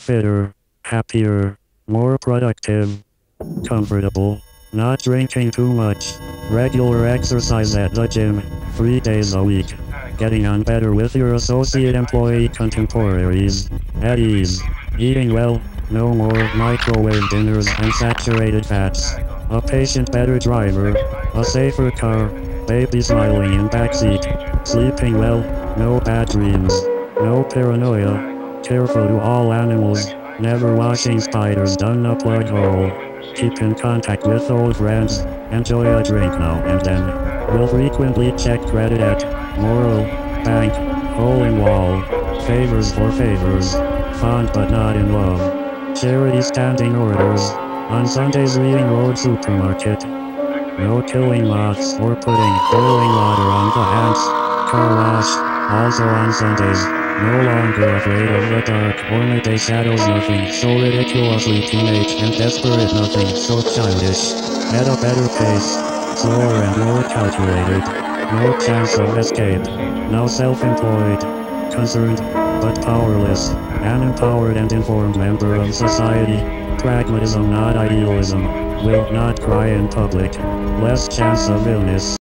fitter, happier, more productive, comfortable, not drinking too much, regular exercise at the gym, three days a week, getting on better with your associate employee contemporaries, at ease, eating well, no more microwave dinners and saturated fats, a patient better driver, a safer car, baby smiling in backseat, sleeping well, no bad dreams, no paranoia, careful to all animals, never washing spiders. Down a plug hole, keep in contact with old friends, enjoy a drink now and then, will frequently check credit at moral, bank, hole in wall, favors for favors, fond but not in love, charity standing orders, on Sundays reading road supermarket, no killing moths or putting boiling water on the ants, car wash, also on Sundays, no longer afraid of the dark or midday shadows nothing so ridiculously teenage and desperate nothing. So childish, at a better pace, slower and more calculated, no chance of escape, now self-employed, concerned, but powerless, an empowered and informed member of society, pragmatism not idealism, will not cry in public, less chance of illness.